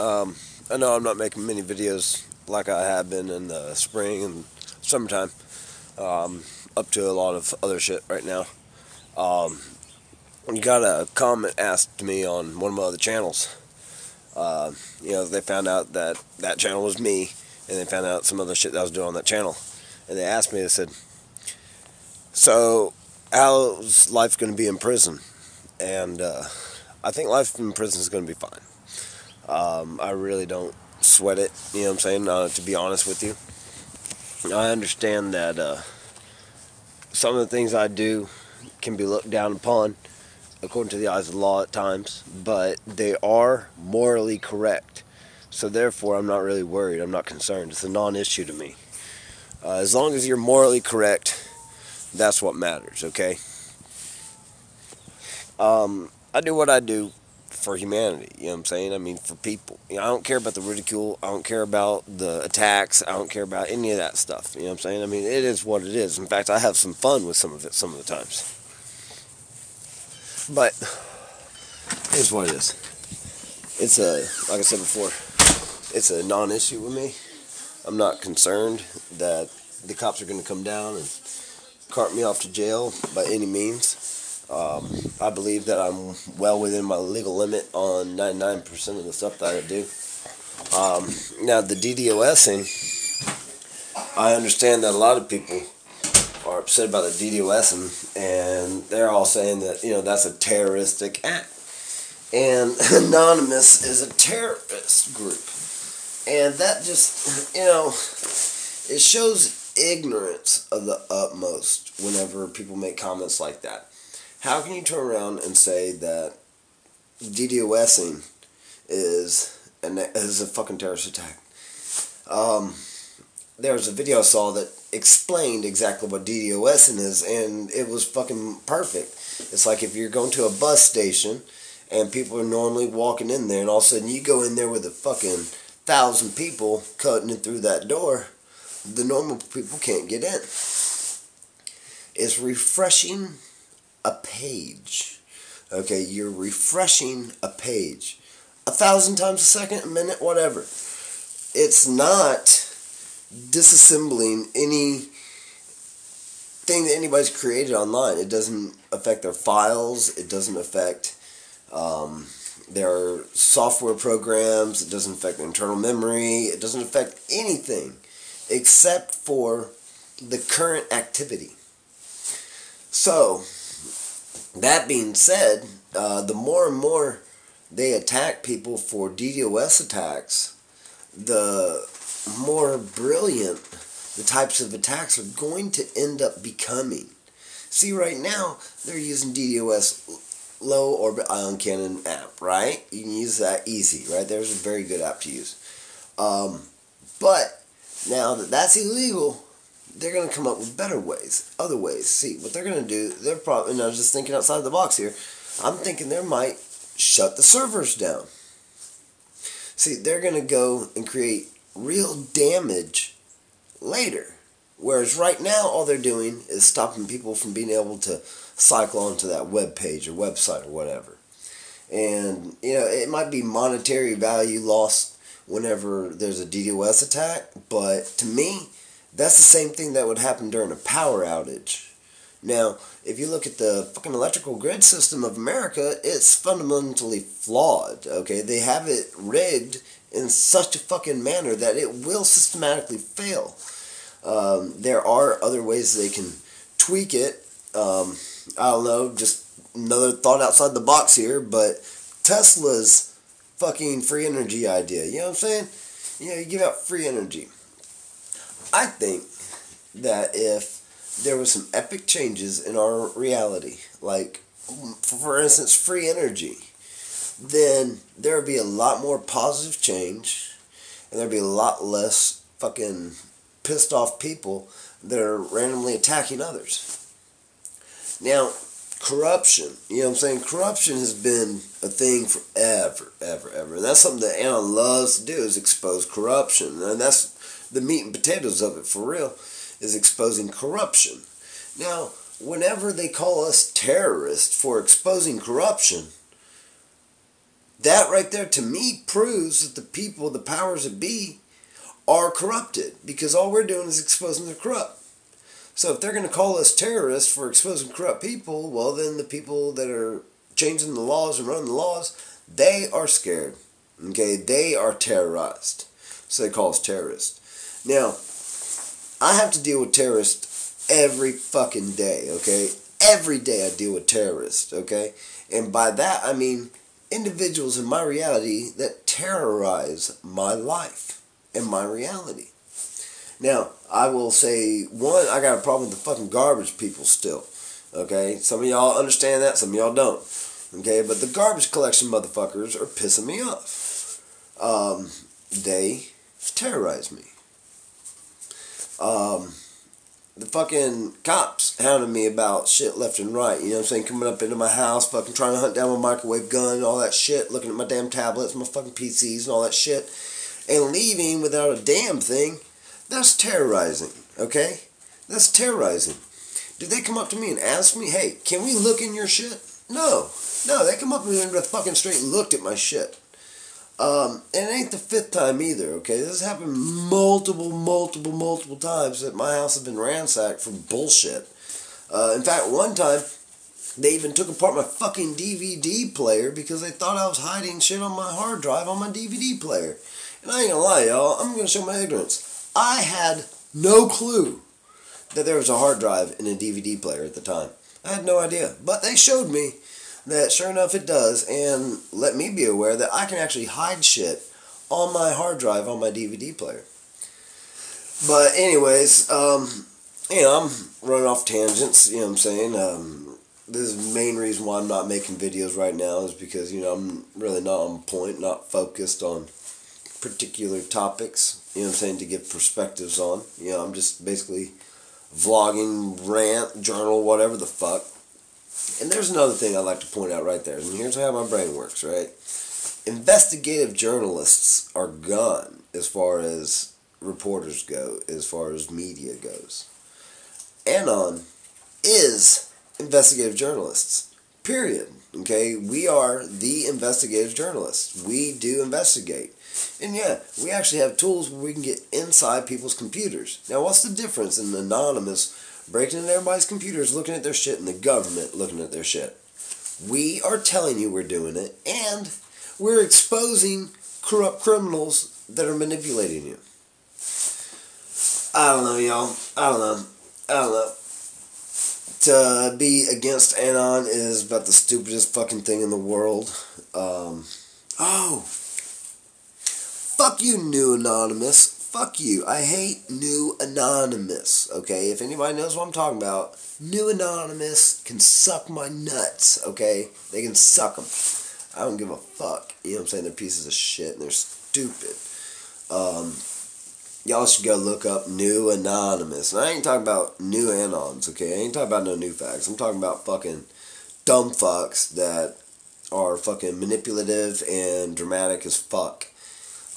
Um, I know I'm not making many videos like I have been in the spring and summertime. Um, up to a lot of other shit right now. Um, you got a comment asked me on one of my other channels. Uh, you know, they found out that that channel was me, and they found out some other shit that I was doing on that channel. And they asked me, they said, So, how's life going to be in prison? And uh, I think life in prison is going to be fine. Um, I really don't sweat it, you know what I'm saying, uh, to be honest with you. I understand that uh, some of the things I do can be looked down upon according to the eyes of the law at times, but they are morally correct. So therefore, I'm not really worried. I'm not concerned. It's a non-issue to me. Uh, as long as you're morally correct, that's what matters, okay? Um, I do what I do for humanity, you know what I'm saying? I mean, for people. You know, I don't care about the ridicule. I don't care about the attacks. I don't care about any of that stuff, you know what I'm saying? I mean, it is what it is. In fact, I have some fun with some of it some of the times. But, it's what it is. It's a, like I said before, it's a non-issue with me. I'm not concerned that the cops are going to come down and cart me off to jail by any means. Um, I believe that I'm well within my legal limit on 99% of the stuff that I do. Um, now, the DDoSing, I understand that a lot of people are upset about the DDoSing, and they're all saying that, you know, that's a terroristic act. And Anonymous is a terrorist group. And that just, you know, it shows ignorance of the utmost whenever people make comments like that. How can you turn around and say that DDoSing is an is a fucking terrorist attack? Um, there was a video I saw that explained exactly what DDoSing is, and it was fucking perfect. It's like if you're going to a bus station and people are normally walking in there, and all of a sudden you go in there with a fucking thousand people cutting it through that door, the normal people can't get in. It's refreshing a page. Okay, you're refreshing a page a thousand times a second, a minute, whatever. It's not disassembling any thing that anybody's created online. It doesn't affect their files. It doesn't affect um, their software programs. It doesn't affect internal memory. It doesn't affect anything except for the current activity. So, that being said, uh, the more and more they attack people for DDoS attacks, the more brilliant the types of attacks are going to end up becoming. See, right now, they're using DDoS low orbit ion cannon app, right? You can use that easy, right? There's a very good app to use. Um, but now that that's illegal, they're going to come up with better ways, other ways. See, what they're going to do, they're probably, and I was just thinking outside the box here, I'm thinking they might shut the servers down. See, they're going to go and create real damage later. Whereas right now, all they're doing is stopping people from being able to cycle onto that web page or website or whatever. And, you know, it might be monetary value lost whenever there's a DDoS attack, but to me, that's the same thing that would happen during a power outage. Now, if you look at the fucking electrical grid system of America, it's fundamentally flawed, okay? They have it rigged in such a fucking manner that it will systematically fail. Um, there are other ways they can tweak it. Um, I don't know, just another thought outside the box here, but Tesla's fucking free energy idea, you know what I'm saying? You know, you give out free energy. I think that if there was some epic changes in our reality, like for instance, free energy, then there would be a lot more positive change, and there'd be a lot less fucking pissed off people that are randomly attacking others. Now, corruption, you know what I'm saying? Corruption has been a thing forever, ever, ever. And that's something that Anon loves to do is expose corruption. And that's the meat and potatoes of it for real is exposing corruption. Now, whenever they call us terrorists for exposing corruption, That right there to me proves that the people, the powers that be, are corrupted because all we're doing is exposing the corrupt. So if they're going to call us terrorists for exposing corrupt people, well, then the people that are changing the laws and running the laws, they are scared. Okay, they are terrorized. So they call us terrorists. Now, I have to deal with terrorists every fucking day, okay? Every day I deal with terrorists, okay? And by that I mean individuals in my reality that terrorize my life and my reality. Now, I will say, one, I got a problem with the fucking garbage people still. Okay? Some of y'all understand that, some of y'all don't. Okay? But the garbage collection motherfuckers are pissing me off. Um, they terrorize me. Um, the fucking cops hounding me about shit left and right. You know what I'm saying? Coming up into my house, fucking trying to hunt down my microwave gun all that shit, looking at my damn tablets, my fucking PCs and all that shit, and leaving without a damn thing that's terrorizing, okay? That's terrorizing. Did they come up to me and ask me, hey, can we look in your shit? No. No, they come up to me and fucking straight looked at my shit. Um, and it ain't the fifth time either, okay? This has happened multiple, multiple, multiple times that my house has been ransacked for bullshit. Uh, in fact, one time, they even took apart my fucking DVD player because they thought I was hiding shit on my hard drive on my DVD player. And I ain't gonna lie, y'all, I'm gonna show my ignorance. I had no clue that there was a hard drive in a DVD player at the time. I had no idea. But they showed me that sure enough it does and let me be aware that I can actually hide shit on my hard drive on my DVD player. But anyways, um, you know, I'm running off tangents, you know what I'm saying? Um, this is the main reason why I'm not making videos right now is because, you know, I'm really not on point, not focused on particular topics you know what I'm saying, to give perspectives on. You know, I'm just basically vlogging, rant, journal, whatever the fuck. And there's another thing I'd like to point out right there, and here's how my brain works, right? Investigative journalists are gone as far as reporters go, as far as media goes. Anon is investigative journalists. Period. Okay? We are the investigative journalists. We do investigate. And yeah, we actually have tools where we can get inside people's computers. Now, what's the difference in anonymous breaking into everybody's computers, looking at their shit, and the government looking at their shit? We are telling you we're doing it, and we're exposing corrupt criminals that are manipulating you. I don't know, y'all. I don't know. I don't know. To be against Anon is about the stupidest fucking thing in the world. Um, oh, Fuck you, New Anonymous. Fuck you. I hate New Anonymous. Okay? If anybody knows what I'm talking about, New Anonymous can suck my nuts. Okay? They can suck them. I don't give a fuck. You know what I'm saying? They're pieces of shit and they're stupid. Um, y'all should go look up New Anonymous. And I ain't talking about new anons, okay? I ain't talking about no newfags. I'm talking about fucking dumb fucks that are fucking manipulative and dramatic as fuck.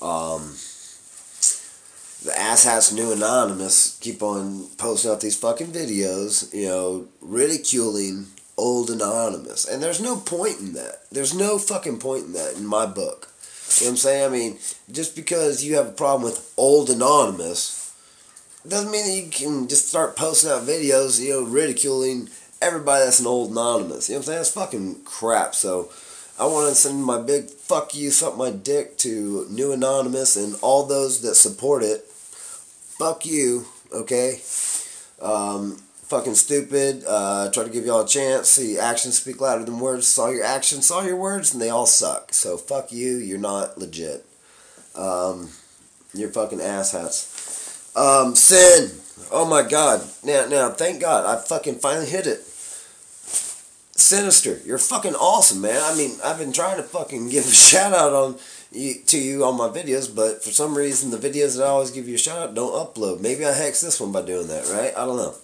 Um, the asshats new anonymous keep on posting out these fucking videos, you know, ridiculing old anonymous. And there's no point in that. There's no fucking point in that in my book. You know what I'm saying? I mean, just because you have a problem with old anonymous doesn't mean that you can just start posting out videos, you know, ridiculing everybody that's an old anonymous. You know what I'm saying? That's fucking crap. So I want to send my big fuck you, suck my dick to New Anonymous and all those that support it. Fuck you, okay? Um, fucking stupid. Uh, try to give y'all a chance. See, actions speak louder than words. Saw your actions, saw your words, and they all suck. So fuck you. You're not legit. Um, you're fucking asshats. Um, sin. Oh my god. Now, now, thank God. I fucking finally hit it. Sinister, you're fucking awesome, man. I mean, I've been trying to fucking give a shout out on to you on my videos, but for some reason the videos that I always give you a shout out don't upload. Maybe I hex this one by doing that, right? I don't know.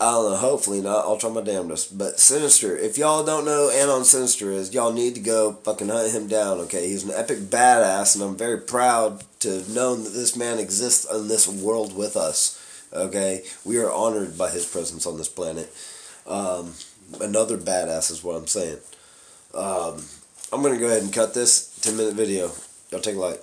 I don't know. Hopefully not. I'll try my damnedest. But Sinister, if y'all don't know Anon Sinister is, y'all need to go fucking hunt him down, okay? He's an epic badass, and I'm very proud to have known that this man exists in this world with us, okay? We are honored by his presence on this planet. Um, another badass is what I'm saying. Um, I'm gonna go ahead and cut this 10 minute video. Y'all take a light.